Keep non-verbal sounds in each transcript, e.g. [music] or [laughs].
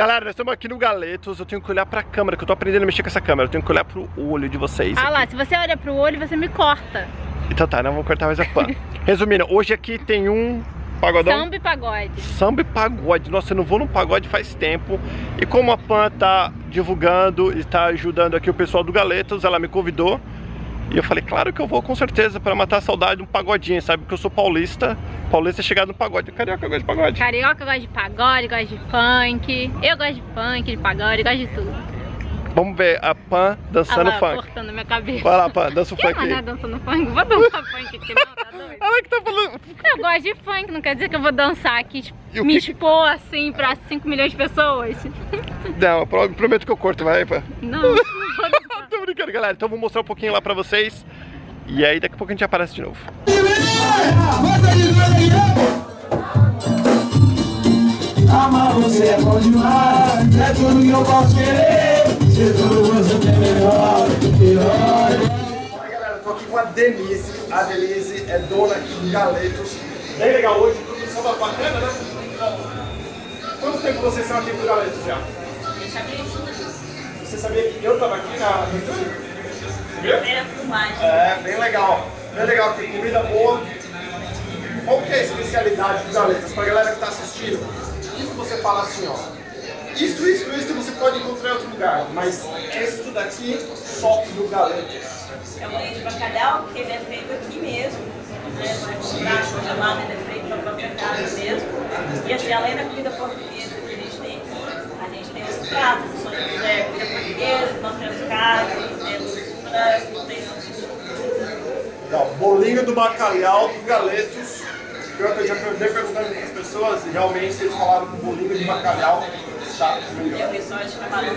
Galera, nós estamos aqui no Galetos, eu tenho que olhar pra câmera, que eu tô aprendendo a mexer com essa câmera, eu tenho que olhar pro olho de vocês. Ah aqui. lá, se você olha pro olho, você me corta. Então tá, não vamos cortar mais a pan. [laughs] Resumindo, hoje aqui tem um pagodão. Samba e pagode. Samba e pagode. Nossa, eu não vou num pagode faz tempo. E como a Pan tá divulgando e tá ajudando aqui o pessoal do Galetos, ela me convidou. E eu falei, claro que eu vou com certeza para matar a saudade de um pagodinho, sabe? Porque eu sou paulista. Paulista é chegado no pagode. Carioca gosta de pagode. Carioca gosta de pagode, gosta de funk. Eu gosto de funk, de pagode, gosto de tudo. Vamos ver a Pan dançando ah lá, funk. cortando minha cabeça. Vai lá, Pan, dança o Que funk aí. dançando funk? Vou dançar [laughs] funk aqui não, tá doido? Ela que tá falando. Eu gosto de funk, não quer dizer que eu vou dançar aqui, tipo, E me que expor assim pra 5 milhões de pessoas. Não, eu pro- prometo que eu corto, vai, Pan. Não, não brincando, galera. Então vou mostrar um pouquinho lá pra vocês. E aí daqui a pouco a gente aparece de novo. Amar você é bom demais, é tudo que eu posso querer. Se tudo você tem melhor, pior. Oi galera, eu tô aqui com a Denise. A Denise é dona aqui do Galetos. Bem legal hoje, tudo samba bacana, né? Quanto tempo vocês são aqui do Galetos já? Você sabia que eu tava aqui na abertura? Primeira filmagem. É, bem legal. Bem legal, tem comida boa. Qual que é a especialidade do Galetas pra galera que tá assistindo? Isso você fala assim, ó. Isso, isso, isso você pode encontrar em outro lugar, mas isso daqui só do Galetas. É um leite de bacalhau, que ele é feito aqui mesmo. Né? Vai comprar congelado, ele é feito na própria casa mesmo. E assim, além da comida portuguesa que a gente tem aqui, a gente tem os pratos, quiser comida portuguesa, nós temos carne, temos frango, Não, bolinho do bacalhau do Galetos. Eu já perguntei perguntando para as pessoas e realmente eles falaram que o bolinho de bacalhau está melhor. tem risório de camarão.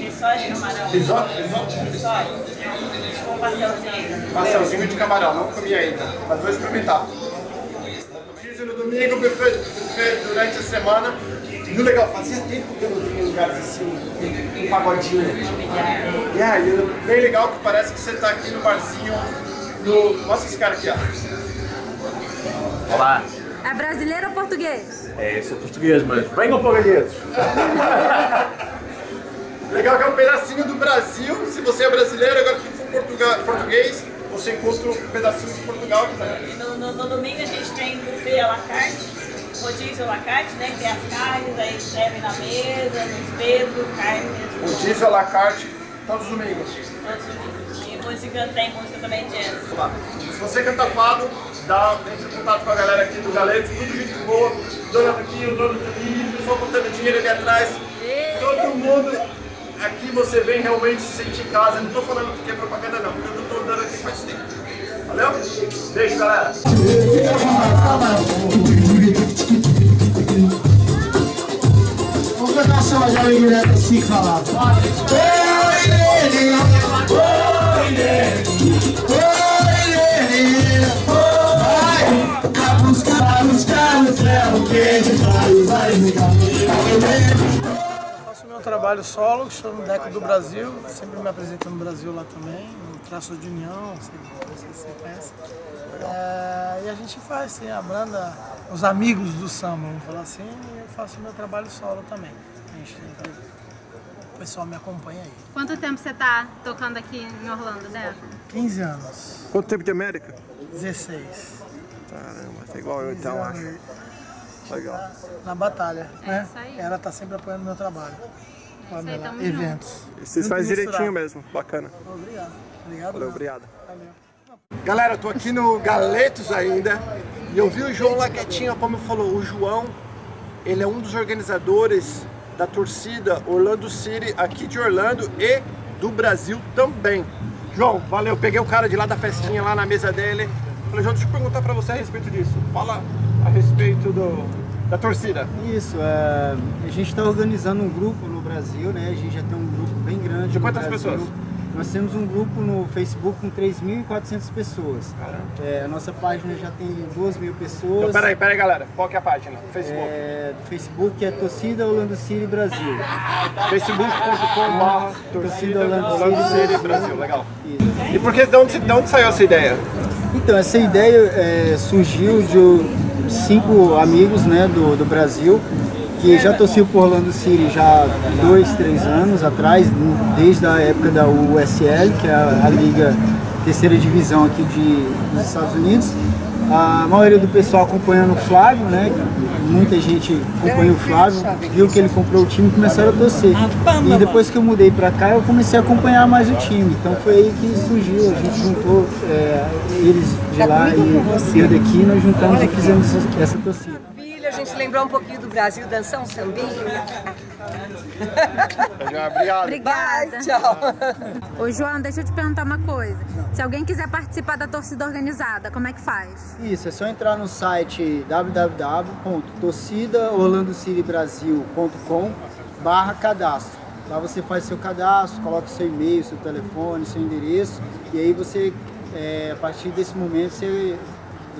Risório de camarão. Risoto? Risório. Com um pastelzinho. Pastelzinho de camarão, não comi ainda, mas vou experimentar. Fiz no domingo, buffet, buffet durante a semana. E o legal, fazia tempo que eu não vinha em lugares assim, um, um pagodinho. E aí, bem legal que parece que você está aqui no barzinho do. Mostra esse cara aqui, ó. Olá, É brasileiro ou português? é, sou português, mas venham portugueses. [laughs] Legal que é um pedacinho do Brasil. Se você é brasileiro, agora que for português, você encontra um pedacinho de Portugal. E no, no- no domingo a gente tem buffet à la carte, rodízio à la carte, né? Que tem as carnes, aí servem na mesa, no espeto, carne mesmo. O diesel à la carte, todos os domingos. Todos os dias. E música, tem música também jazz. Se você canta fado, dá, entre em contato com a galera aqui do Galeto, tudo gente boa, dona daqui, o dono daqui, o pessoal botando dinheiro ali atrás. Todo mundo aqui você vem realmente se sentir em casa. Não tô falando que é propaganda não, porque eu tô andando aqui faz tempo. Valeu? Beijo, galera. Só já direto assim calado. Oi, Lene, oi, Lene, oi, Lene, vai, vai buscar, buscar no ferro quente, vai, vai, me caminho, Faço meu trabalho solo, estou no DECO do Brasil, sempre me apresento no Brasil lá também, no Traço de União, sei se você conhece. É, e a gente faz, assim, a banda, os amigos do samba, vamos falar assim, e eu faço meu trabalho solo também. A gente tem que- o pessoal me acompanha aí. Quanto tempo você tá tocando aqui em Orlando, né? 15 anos, Quanto tempo de América? 16. Caramba, tá igual eu então, acho. Legal. Na batalha, né? isso aí. Ela tá sempre apoiando meu trabalho. Isso aí, tamo eventos. Vocês fazem direitinho mesmo, bacana. Obrigado. Obrigado. Valeu, obrigado. Valeu. Galera, eu tô aqui no Galetos ainda e eu vi o João lá quietinho, como falou, o João, ele é um dos organizadores da torcida Orlando City aqui de Orlando e do Brasil também. João, valeu, peguei o cara de lá da festinha lá na mesa dele. Falei, João, deixa eu perguntar pra você a respeito disso. Fala a respeito do, da torcida. Isso, é, a gente está organizando um grupo no Brasil, né? A gente já tem um grupo bem grande. De quantas Brasil. pessoas? Nós temos um grupo no Facebook com 3.400 pessoas. É, a nossa página já tem 2 mil Então, pessoas. peraí, peraí, galera. Qual que é a página? Facebook. É, Facebook é Torcida Orlando City Brasil. facebook.com.br torcida Orlando City, City Brasil. Legal. Isso. E por que, de onde, de onde saiu essa ideia? Então, essa ideia é, surgiu de cinco amigos né, do, do Brasil que já torci por Orlando City já dois, três anos atrás, desde a época da USL, que é a, a liga terceira divisão aqui de, dos Estados Unidos. A maioria do pessoal acompanhando o Flávio, né? Muita gente acompanha o Flávio, viu que ele comprou o time e começaram a torcer. E depois que eu mudei pra cá, eu comecei a acompanhar mais o time. Então foi aí que surgiu, a gente juntou é, eles de lá e eu daqui, nós juntamos e fizemos essa torcida. Gente lembrou um pouquinho do Brasil, dançar um sambinho. Obrigado. [laughs] Obrigada. Tchau. Ô, João, deixa eu te perguntar uma coisa. Se alguém quiser participar da torcida organizada, como é que faz? Isso, é só entrar no site www.torcidaorlandocitybrasil.com barra cadastro. Lá você faz seu cadastro, coloca seu e-mail, seu telefone, seu endereço e aí você, é, a partir desse momento, você,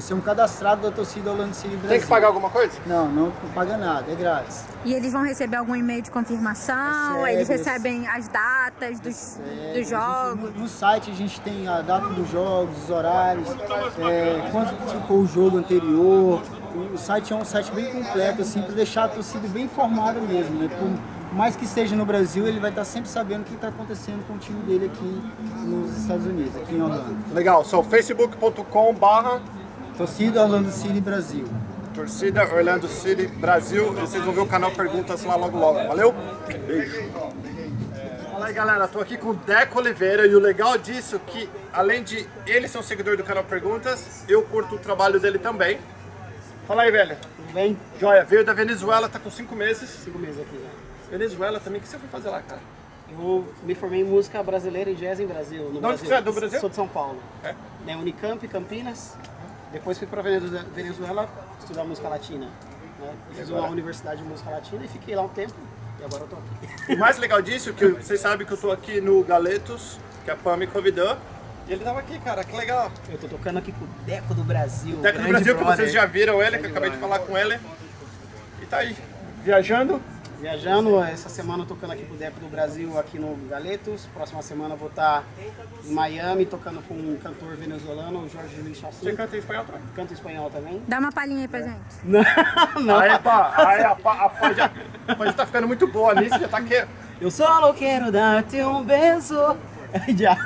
você é um cadastrado da torcida Orlando City Brasil. Tem que pagar alguma coisa? Não, não paga nada, é grátis. E eles vão receber algum e-mail de confirmação? Recebe, eles recebem as datas dos, dos jogos? No, no site a gente tem a data dos jogos, os horários, é, quanto ficou o jogo anterior. O site é um site bem completo, assim, para deixar a torcida bem informada mesmo, né? Por mais que esteja no Brasil, ele vai estar sempre sabendo o que está acontecendo com o time dele aqui nos Estados Unidos, aqui em Orlando. Legal, so facebook.com barra Torcida Orlando City Brasil. torcida Orlando City Brasil. E vocês vão ver o canal Perguntas lá logo logo. Valeu? Beijo. Fala aí galera, tô aqui com o Deco Oliveira e o legal disso é que além de ele ser um seguidor do canal Perguntas, eu curto o trabalho dele também. Fala aí, velho. Tudo bem? Joia, veio da Venezuela, tá com 5 meses. Cinco meses aqui já. Venezuela também, o que você foi fazer lá, cara? Eu me formei em música brasileira e jazz em Brasil. No onde Brasil. você é? Do Brasil? Sou de São Paulo. É? Na Unicamp, Campinas. Depois fui para Venezuela estudar música latina. Né? Fiz uma universidade de música latina e fiquei lá um tempo. E agora eu tô aqui. O mais legal disso é que vocês sabem que eu tô aqui no Galetos, que a Pam me convidou. E ele tava aqui, cara, que legal. Eu tô tocando aqui com o Deco do Brasil. Deco do Brasil, que brother. vocês já viram ele, que eu acabei de falar com ele. E tá aí, viajando. Viajando, essa semana eu tocando aqui com o Deco do Brasil aqui no Galetos. Próxima semana eu vou estar em Miami tocando com um cantor venezuelano, o Jorge Luiz Você Chassin. canta em espanhol também? Canto espanhol também. Dá uma palhinha aí pra gente. [laughs] Não, Aí, pá, aí a pá, a pá já, a pá já tá ficando muito boa nisso, já tá aqui. Eu só quero dar-te um beijo. [laughs] Já.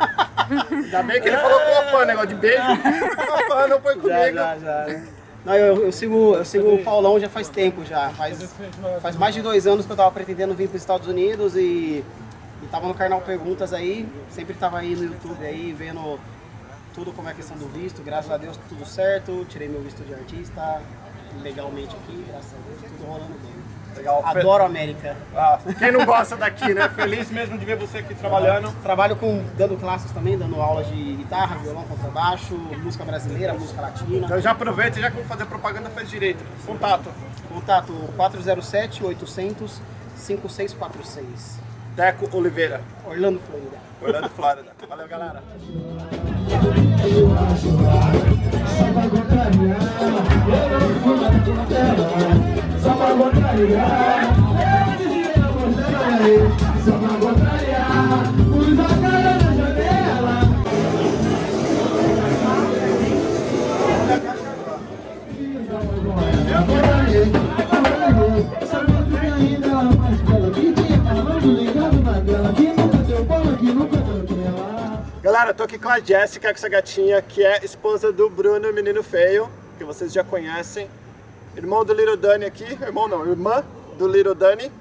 Ainda bem que ele falou com a Pam, negócio de beijo. [laughs] A Pam não foi Já, comigo. já, já. Não, eu, eu sigo, eu sigo o Paulão já faz tempo já. Faz, faz mais de dois anos que eu tava pretendendo vir para os Estados Unidos e, e tava no canal Perguntas aí. Sempre tava aí no YouTube aí vendo tudo como é a questão do visto. Graças a Deus tudo certo. Tirei meu visto de artista legalmente aqui, graças a Deus, tudo rolando bem. Legal. Adoro a América. Ah, quem não gosta daqui, né? Feliz mesmo de ver você aqui trabalhando. Trabalho com dando classes também, dando aulas de guitarra, violão, contrabaixo, música brasileira, música latina. Então já aproveita e já que vou fazer propaganda faz direito. Contato. Contato 407 800 5646. Deco Oliveira, Orlando, Florida. Orlando, Flórida. Valeu, galera. Só pra contrariar, eu dizia Galera, tô aqui com a Jéssica, essa gatinha, que é esposa do Bruno, menino feio, que vocês já conhecem. Irmão do Little Dani aqui, irmão não, irmã do Little Dani.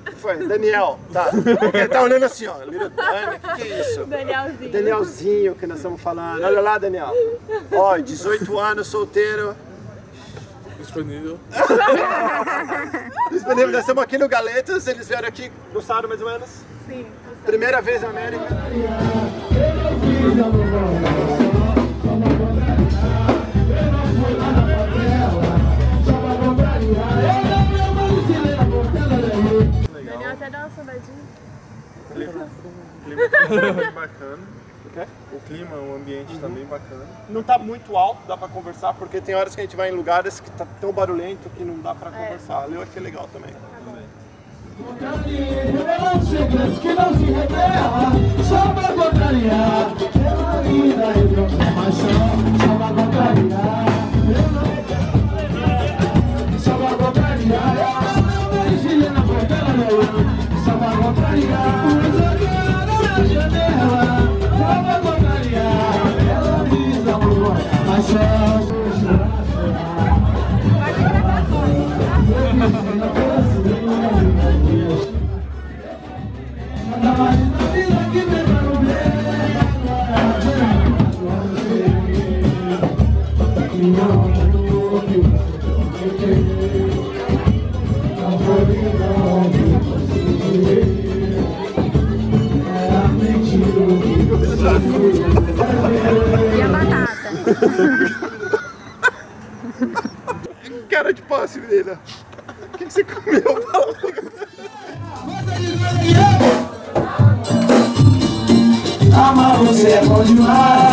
O que Foi, Daniel, tá. Ele tá olhando assim, ó, Little Dani, o que, que é isso? Danielzinho. Danielzinho que nós estamos falando. Olha lá, Daniel. Ó, 18 anos, solteiro. Disponível. [laughs] Disponível, nós estamos aqui no Galetas, eles vieram aqui, gostaram mais ou menos? Sim. Primeira vez na América. Daniel até dá uma saudadinha. Clima bem bacana. O clima, o ambiente tá bem bacana. Não tá muito alto, dá pra conversar, porque tem horas que a gente vai em lugares que tá tão barulhento que não dá pra conversar. Ali eu achei legal também. Revelando segredos que não se revela Só pra contrariar Pela vida e pra contrariar Só pra contrariar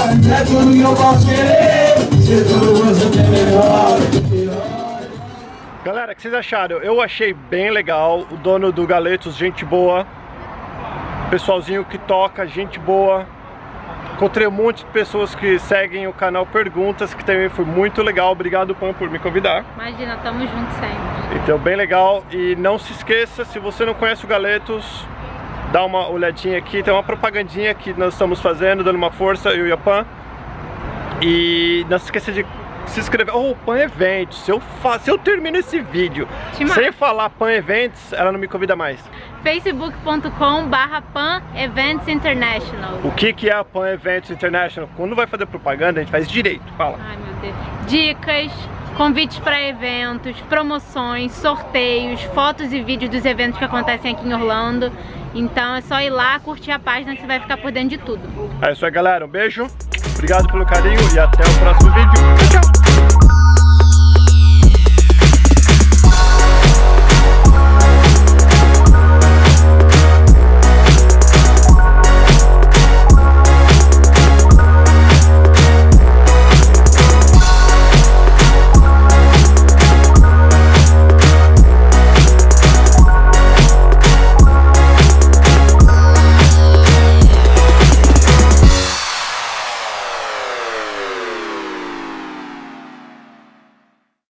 é tudo que eu posso querer. Se tudo você tem melhor. Galera, o que vocês acharam? Eu achei bem legal. O dono do Galetos, gente boa. Pessoalzinho que toca, gente boa. Encontrei um monte de pessoas que seguem o canal Perguntas, que também foi muito legal. Obrigado, Pam, por me convidar. Imagina, tamo junto sempre. Então, bem legal. E não se esqueça, se você não conhece o Galetos, dá uma olhadinha aqui. Tem uma propagandinha que nós estamos fazendo, dando uma força, eu e a Pan. E não se esqueça de se inscrever. Oh, Pan Eventos. Se eu, fa... se eu termino esse vídeo sem falar Pan Eventos, ela não me convida mais. facebook.com barra Pan Events International. O que, que é a Pan Eventos International? Quando vai fazer propaganda, a gente faz direito. Fala. Ai meu Deus. Dicas, convites para eventos, promoções, sorteios, fotos e vídeos dos eventos que acontecem aqui em Orlando. Então é só ir lá, curtir a página que você vai ficar por dentro de tudo. É isso aí, galera. Um beijo. Obrigado pelo carinho e até o próximo vídeo. Tchau, tchau.